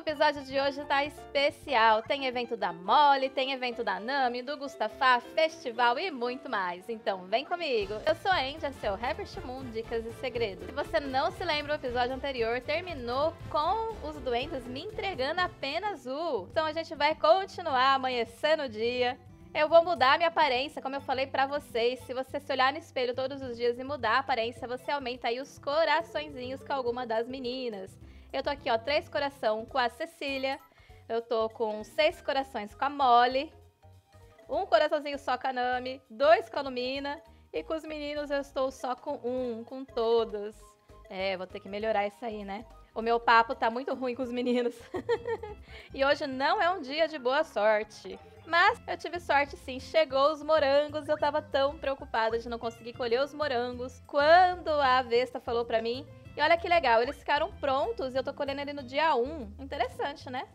episódio de hoje tá especial. Tem evento da Molly, tem evento da Nami, do Gustafá, festival e muito mais. Então vem comigo. Eu sou a Andy, a seu Harvest Moon Dicas e Segredos. Se você não se lembra, o episódio anterior terminou com os duendes me entregando apenas o. Então a gente vai continuar amanhecendo o dia. Eu vou mudar a minha aparência, como eu falei pra vocês. Se você se olhar no espelho todos os dias e mudar a aparência, você aumenta aí os coraçõezinhos com alguma das meninas. Eu tô aqui, ó, três coração com a Cecília. Eu tô com seis corações com a Molly. Um coraçãozinho só com a Nami. Dois com a Lumina. E com os meninos eu estou só com um, com todos. É, vou ter que melhorar isso aí, né? O meu papo tá muito ruim com os meninos. e hoje não é um dia de boa sorte. Mas eu tive sorte sim. Chegou os morangos. Eu tava tão preocupada de não conseguir colher os morangos. Quando a Avesta falou pra mim e olha que legal, eles ficaram prontos e eu tô colhendo ele no dia 1. Interessante, né?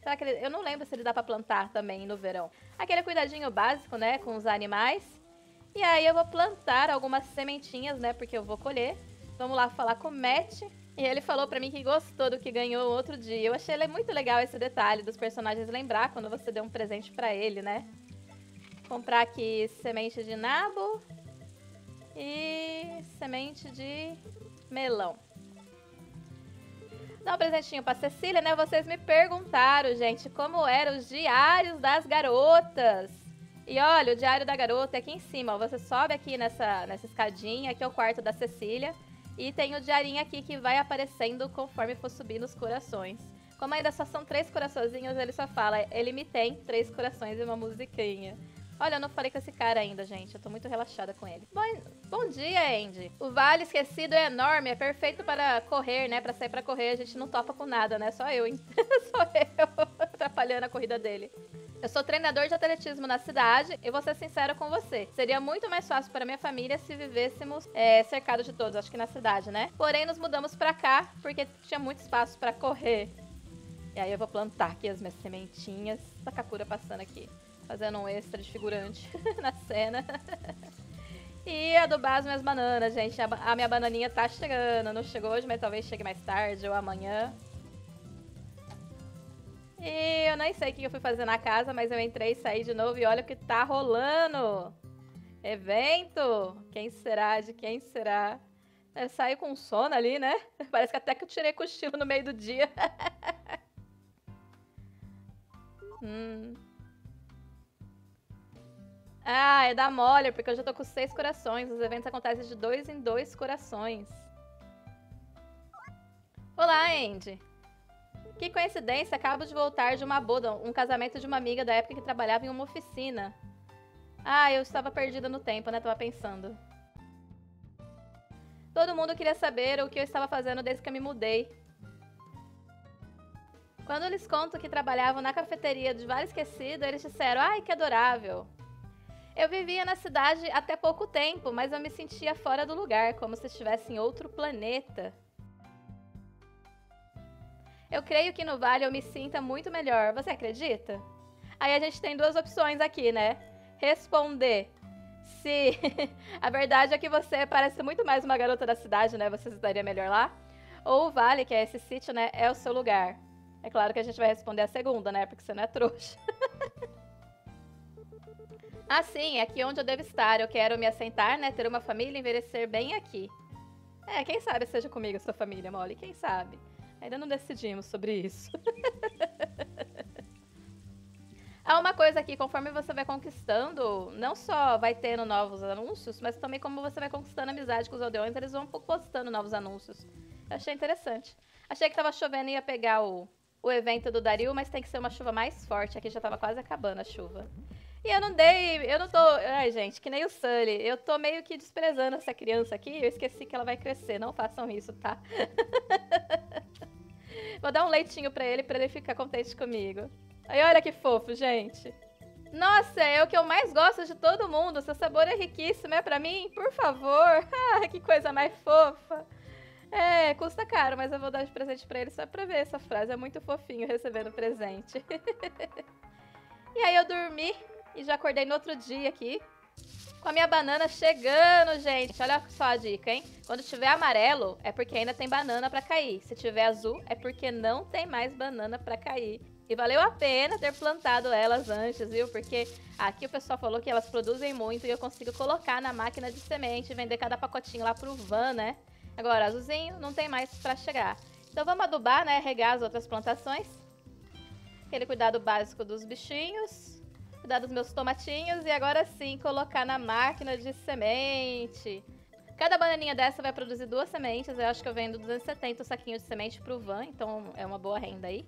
Será que ele... Eu não lembro se ele dá pra plantar também no verão. Aquele cuidadinho básico, né, com os animais. E aí eu vou plantar algumas sementinhas, né, porque eu vou colher. Vamos lá falar com o Matt. E ele falou pra mim que gostou do que ganhou outro dia. Eu achei muito legal esse detalhe dos personagens lembrar quando você deu um presente pra ele, né? Comprar aqui semente de nabo e semente de melão. Dá um presentinho pra Cecília, né? Vocês me perguntaram, gente, como eram os diários das garotas. E olha, o diário da garota é aqui em cima, ó. Você sobe aqui nessa, nessa escadinha, aqui é o quarto da Cecília. E tem o diarinho aqui que vai aparecendo conforme for subindo os corações. Como ainda só são três coraçõezinhos, ele só fala, ele me tem três corações e uma musiquinha. Olha, eu não falei com esse cara ainda, gente. Eu tô muito relaxada com ele. Bom, bom dia, Andy. O Vale Esquecido é enorme, é perfeito para correr, né? Pra sair pra correr. A gente não topa com nada, né? Só eu, hein? Só eu atrapalhando a corrida dele. Eu sou treinador de atletismo na cidade e vou ser sincero com você. Seria muito mais fácil para minha família se vivêssemos é, cercados de todos, acho que na cidade, né? Porém, nos mudamos para cá porque tinha muito espaço para correr. E aí eu vou plantar aqui as minhas sementinhas. Sakakura passando aqui fazendo um extra de figurante na cena. e adubar as minhas bananas, gente. A, minha bananinha tá chegando. Não chegou hoje, mas talvez chegue mais tarde ou amanhã. E eu nem sei o que eu fui fazer na casa, mas eu entrei e saí de novo e olha o que tá rolando. Evento! Quem será? De quem será? Eu saí com sono ali, né? Parece que até que eu tirei cochilo no meio do dia. hum. Ah, é da Moller, porque eu já tô com seis corações. Os eventos acontecem de dois em dois corações. Olá, Andy. Que coincidência, acabo de voltar de uma boda, um casamento de uma amiga da época que trabalhava em uma oficina. Ah, eu estava perdida no tempo, né? Tava pensando. Todo mundo queria saber o que eu estava fazendo desde que eu me mudei. Quando eles contam que trabalhavam na cafeteria de Vale Esquecido, eles disseram, ai, que adorável. Eu vivia na cidade até pouco tempo, mas eu me sentia fora do lugar, como se estivesse em outro planeta. Eu creio que no Vale eu me sinta muito melhor. Você acredita? Aí a gente tem duas opções aqui, né? Responder se a verdade é que você parece muito mais uma garota da cidade, né? Você estaria melhor lá. Ou o Vale, que é esse sítio, né? É o seu lugar. É claro que a gente vai responder a segunda, né? Porque você não é trouxa. Ah, sim, é aqui onde eu devo estar. Eu quero me assentar, né? Ter uma família e envelhecer bem aqui. É, quem sabe seja comigo sua família, Molly. Quem sabe? Ainda não decidimos sobre isso. Há uma coisa aqui, conforme você vai conquistando, não só vai tendo novos anúncios, mas também como você vai conquistando amizade com os aldeões, eles vão postando novos anúncios. Eu achei interessante. Achei que tava chovendo e ia pegar o, o evento do Dario, mas tem que ser uma chuva mais forte. Aqui já tava quase acabando a chuva. E eu não dei, eu não tô. Ai, gente, que nem o Sully. Eu tô meio que desprezando essa criança aqui. Eu esqueci que ela vai crescer. Não façam isso, tá? Vou dar um leitinho pra ele, pra ele ficar contente comigo. Aí, olha que fofo, gente. Nossa, é o que eu mais gosto de todo mundo. Seu sabor é riquíssimo, é pra mim? Por favor. Ah, que coisa mais fofa. É, custa caro, mas eu vou dar de presente pra ele só pra ver essa frase. É muito fofinho recebendo presente. e aí eu dormi e já acordei no outro dia aqui. Com a minha banana chegando, gente. Olha só a dica, hein? Quando tiver amarelo, é porque ainda tem banana pra cair. Se tiver azul, é porque não tem mais banana pra cair. E valeu a pena ter plantado elas antes, viu? Porque aqui o pessoal falou que elas produzem muito e eu consigo colocar na máquina de semente e vender cada pacotinho lá pro van, né? Agora, azulzinho não tem mais pra chegar. Então vamos adubar, né? Regar as outras plantações. Aquele cuidado básico dos bichinhos. Cuidar dos meus tomatinhos. E agora sim, colocar na máquina de semente. Cada bananinha dessa vai produzir duas sementes. Eu acho que eu vendo 270 saquinhos de semente pro van. Então é uma boa renda aí.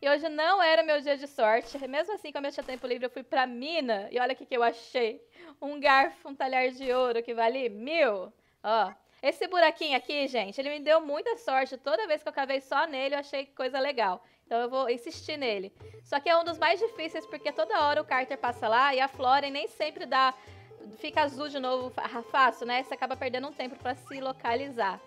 E hoje não era meu dia de sorte. Mesmo assim, como eu tinha tempo livre, eu fui pra mina. E olha o que, que eu achei. Um garfo, um talher de ouro que vale mil. Ó, esse buraquinho aqui, gente, ele me deu muita sorte. Toda vez que eu cavei só nele, eu achei coisa legal. Então eu vou insistir nele. Só que é um dos mais difíceis, porque toda hora o Carter passa lá e a Flora nem sempre dá... Fica azul de novo fácil, né? Você acaba perdendo um tempo para se localizar.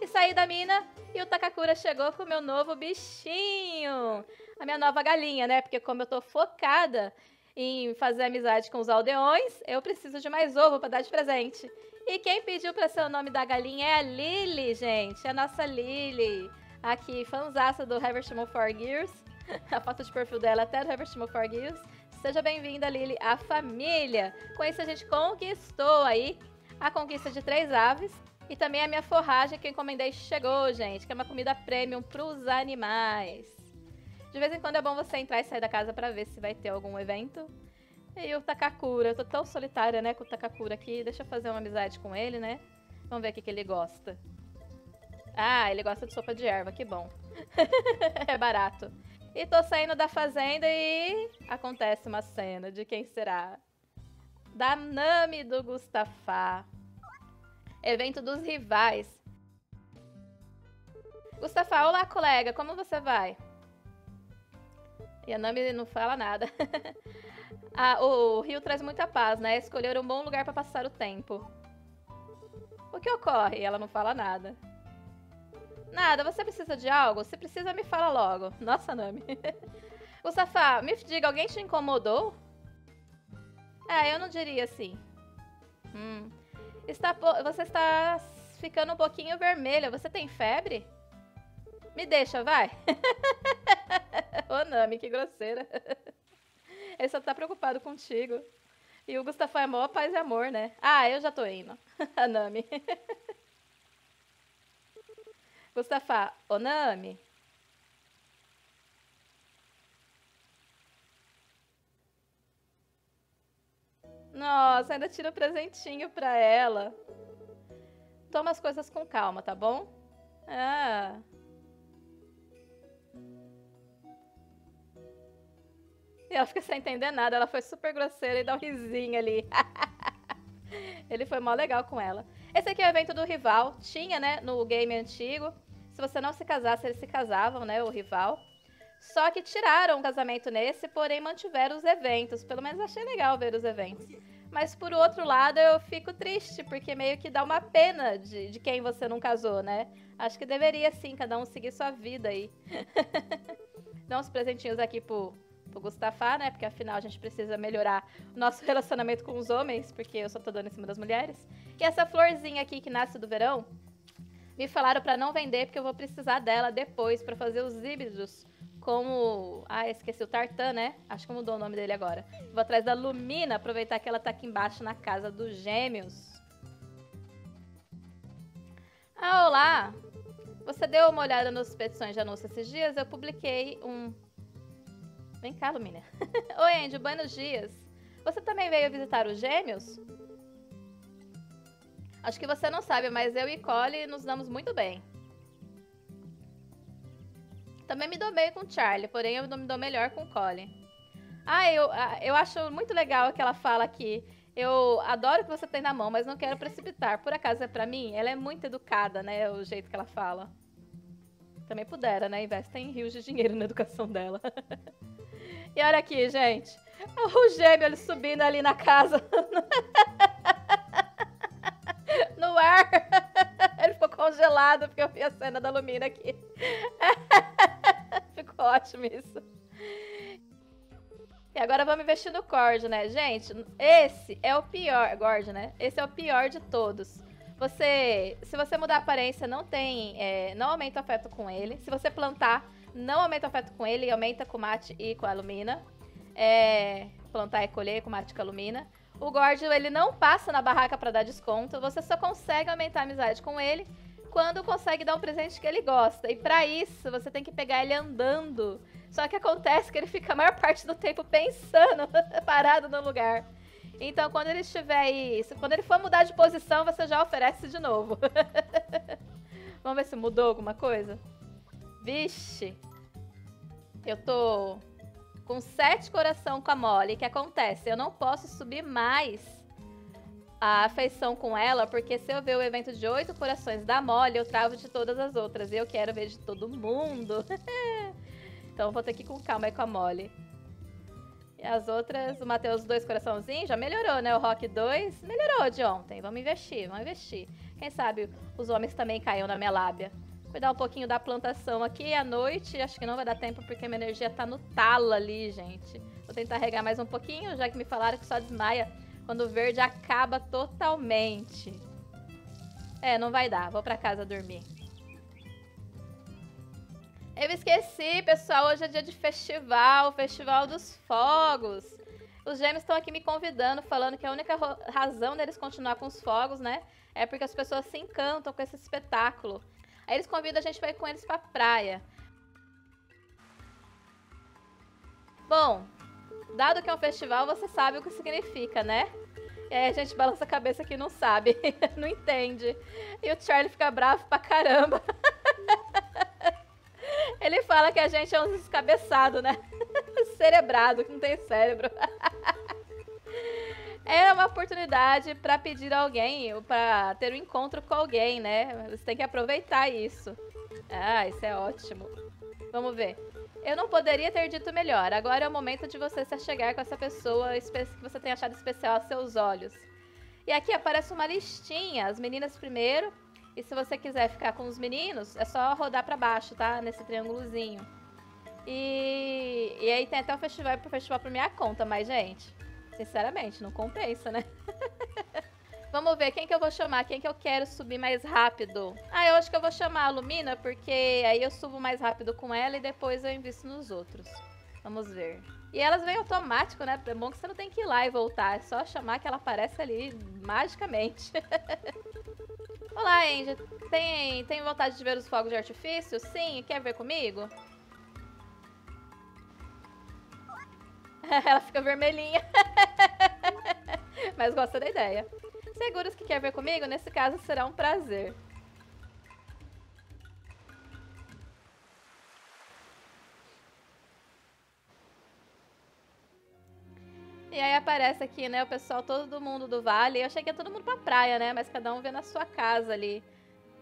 E saí da mina e o Takakura chegou com o meu novo bichinho. A minha nova galinha, né? Porque como eu tô focada em fazer amizade com os aldeões, eu preciso de mais ovo para dar de presente. E quem pediu para ser o nome da galinha é a Lily, gente. A nossa Lily. Aqui, fanzaça do Herbert for Gears. A foto de perfil dela é até do Herbert for Gears. Seja bem-vinda, Lily, à família. Com isso, a gente conquistou aí a conquista de três aves. E também a minha forragem que eu encomendei chegou, gente. Que é uma comida premium para os animais. De vez em quando é bom você entrar e sair da casa para ver se vai ter algum evento. E o Takakura, eu tô tão solitária, né, com o Takakura aqui. Deixa eu fazer uma amizade com ele, né? Vamos ver o que ele gosta. Ah, ele gosta de sopa de erva, que bom. é barato. E tô saindo da fazenda e acontece uma cena de quem será? Da Nami do Gustafá. Evento dos rivais. Gustafá, olá colega, como você vai? E a Nami não fala nada. ah, o rio traz muita paz, né? Escolher um bom lugar para passar o tempo. O que ocorre? Ela não fala nada. Nada, você precisa de algo? Se precisa, me fala logo. Nossa, Nami. Mustafa, me diga, alguém te incomodou? É, eu não diria assim. Hum. Está, você está ficando um pouquinho vermelha. Você tem febre? Me deixa, vai. Ô, Nami, que grosseira. Ele só tá preocupado contigo. E o Gustavo é maior paz e amor, né? Ah, eu já tô indo. A Nami. Gustafá, ô Nami. Nossa, ainda tira um presentinho pra ela. Toma as coisas com calma, tá bom? Ah. E ela fica sem entender nada. Ela foi super grosseira e dá um risinho ali. Ele foi mó legal com ela. Esse aqui é o evento do rival. Tinha, né, no game antigo. Se você não se casasse, eles se casavam, né, o rival. Só que tiraram o casamento nesse, porém mantiveram os eventos. Pelo menos achei legal ver os eventos. Mas por outro lado, eu fico triste, porque meio que dá uma pena de, de quem você não casou, né? Acho que deveria sim, cada um seguir sua vida aí. Dá uns presentinhos aqui pro, pro Gustafá, né? Porque afinal a gente precisa melhorar o nosso relacionamento com os homens, porque eu só tô dando em cima das mulheres. E essa florzinha aqui que nasce do verão, me falaram para não vender porque eu vou precisar dela depois para fazer os híbridos como... Ah, esqueci o Tartan, né? Acho que mudou o nome dele agora. Vou atrás da Lumina, aproveitar que ela tá aqui embaixo na casa dos gêmeos. Ah, olá! Você deu uma olhada nas petições de anúncio esses dias? Eu publiquei um... Vem cá, Lumina. Oi, Andy, buenos dias. Você também veio visitar os gêmeos? Acho que você não sabe, mas eu e Cole nos damos muito bem. Também me dou bem com Charlie, porém eu me dou melhor com Cole. Ah, eu, ah, eu acho muito legal que ela fala aqui. Eu adoro o que você tem na mão, mas não quero precipitar. Por acaso é pra mim? Ela é muito educada, né? O jeito que ela fala. Também pudera, né? Investa em rios de dinheiro na educação dela. e olha aqui, gente. O gêmeo ele subindo ali na casa. congelado porque eu vi a cena da Lumina aqui. Ficou ótimo isso. E agora vamos investir no Cord, né? Gente, esse é o pior. Gord, né? Esse é o pior de todos. Você, se você mudar a aparência, não tem, é, não aumenta o afeto com ele. Se você plantar, não aumenta o afeto com ele, aumenta com mate e com a lumina. É, plantar e colher com mate e com a lumina. O Górdio, ele não passa na barraca para dar desconto. Você só consegue aumentar a amizade com ele quando consegue dar um presente que ele gosta. E para isso, você tem que pegar ele andando. Só que acontece que ele fica a maior parte do tempo pensando, parado no lugar. Então, quando ele estiver aí, quando ele for mudar de posição, você já oferece de novo. Vamos ver se mudou alguma coisa? Vixe. Eu tô com sete coração com a Molly. O que acontece? Eu não posso subir mais a afeição com ela, porque se eu ver o evento de oito corações da Molly, eu travo de todas as outras. E eu quero ver de todo mundo. então vou ter que ir com calma aí com a Molly. E as outras, o Matheus dois coraçãozinhos, já melhorou, né? O Rock 2 melhorou de ontem. Vamos investir, vamos investir. Quem sabe os homens também caiam na minha lábia. Cuidar um pouquinho da plantação aqui à noite. Acho que não vai dar tempo porque minha energia tá no talo ali, gente. Vou tentar regar mais um pouquinho, já que me falaram que só desmaia quando o verde acaba totalmente. É, não vai dar. Vou pra casa dormir. Eu esqueci, pessoal. Hoje é dia de festival, Festival dos Fogos. Os gêmeos estão aqui me convidando, falando que a única razão deles continuar com os fogos, né? É porque as pessoas se encantam com esse espetáculo. Aí eles convidam a gente para ir com eles pra praia. Bom, dado que é um festival, você sabe o que significa, né? E aí a gente balança a cabeça que não sabe, não entende. E o Charlie fica bravo pra caramba. Ele fala que a gente é um descabeçado, né? Cerebrado, que não tem cérebro. Era uma oportunidade para pedir alguém, para ter um encontro com alguém, né? Você tem que aproveitar isso. Ah, isso é ótimo. Vamos ver. Eu não poderia ter dito melhor. Agora é o momento de você se achegar com essa pessoa que você tem achado especial aos seus olhos. E aqui aparece uma listinha. As meninas primeiro. E se você quiser ficar com os meninos, é só rodar para baixo, tá? Nesse triângulozinho. E, e aí tem até o festival pro festival por minha conta, mas, gente, Sinceramente, não compensa, né? Vamos ver quem que eu vou chamar, quem que eu quero subir mais rápido. Ah, eu acho que eu vou chamar a Lumina, porque aí eu subo mais rápido com ela e depois eu invisto nos outros. Vamos ver. E elas vêm automático, né? É bom que você não tem que ir lá e voltar. É só chamar que ela aparece ali magicamente. Olá, Angie. Tem, tem vontade de ver os fogos de artifício? Sim, quer ver comigo? Ela fica vermelhinha. Mas gosta da ideia. Seguros que quer ver comigo? Nesse caso será um prazer. E aí aparece aqui, né, o pessoal, todo mundo do vale. Eu achei que ia todo mundo pra praia, né? Mas cada um vê na sua casa ali.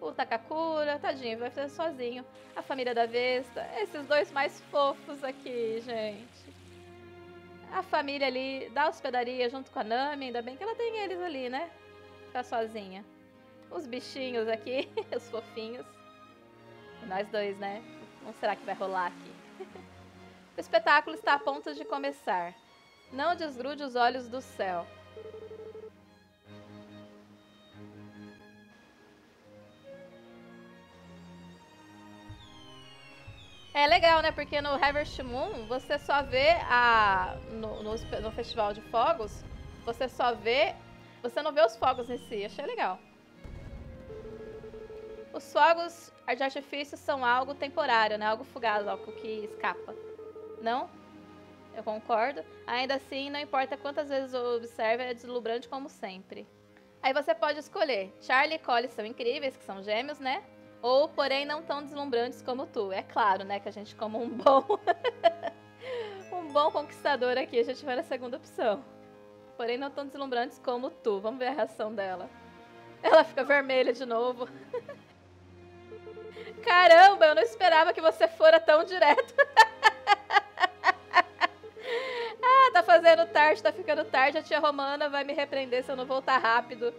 O Takakura, tadinho, vai fazer sozinho. A família da Vesta. Esses dois mais fofos aqui, gente a família ali da hospedaria junto com a Nami, ainda bem que ela tem eles ali, né? Ficar sozinha. Os bichinhos aqui, os fofinhos. E nós dois, né? Como será que vai rolar aqui? o espetáculo está a ponto de começar. Não desgrude os olhos do céu. É legal, né? Porque no Harvest Moon você só vê a. No, no, no, Festival de Fogos, você só vê. Você não vê os fogos em si. Achei legal. Os fogos de artifício são algo temporário, né? Algo fugaz, algo que escapa. Não? Eu concordo. Ainda assim, não importa quantas vezes observe, é deslumbrante como sempre. Aí você pode escolher. Charlie e Collie são incríveis, que são gêmeos, né? Ou, porém, não tão deslumbrantes como tu. É claro, né, que a gente, como um bom. um bom conquistador aqui, a gente vai na segunda opção. Porém, não tão deslumbrantes como tu. Vamos ver a reação dela. Ela fica vermelha de novo. Caramba, eu não esperava que você fora tão direto. ah, tá fazendo tarde, tá ficando tarde. A tia Romana vai me repreender se eu não voltar rápido.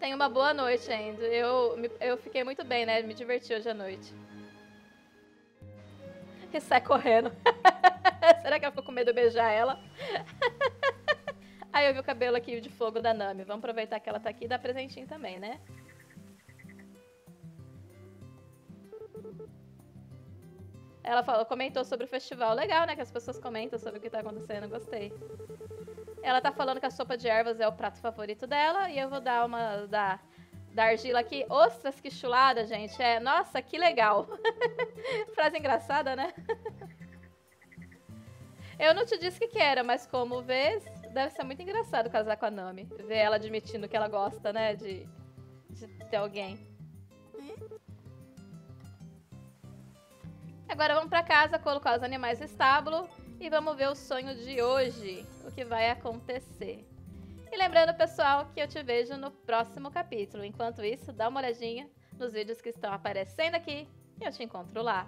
Tenha uma boa noite ainda. Eu, eu fiquei muito bem, né? Me diverti hoje à noite. E sai correndo. Será que ela ficou com medo de beijar ela? Aí eu vi o cabelo aqui de fogo da Nami. Vamos aproveitar que ela tá aqui e dar presentinho também, né? Ela falou, comentou sobre o festival. Legal, né? Que as pessoas comentam sobre o que tá acontecendo. Gostei. Ela tá falando que a sopa de ervas é o prato favorito dela. E eu vou dar uma da, da argila aqui. Ostras, que chulada, gente. É, nossa, que legal. Frase engraçada, né? eu não te disse que, que era, mas como vês, deve ser muito engraçado casar com a Nami. Ver ela admitindo que ela gosta, né? De, de ter alguém. Agora vamos para casa colocar os animais no estábulo e vamos ver o sonho de hoje, o que vai acontecer. E lembrando, pessoal, que eu te vejo no próximo capítulo. Enquanto isso, dá uma olhadinha nos vídeos que estão aparecendo aqui e eu te encontro lá.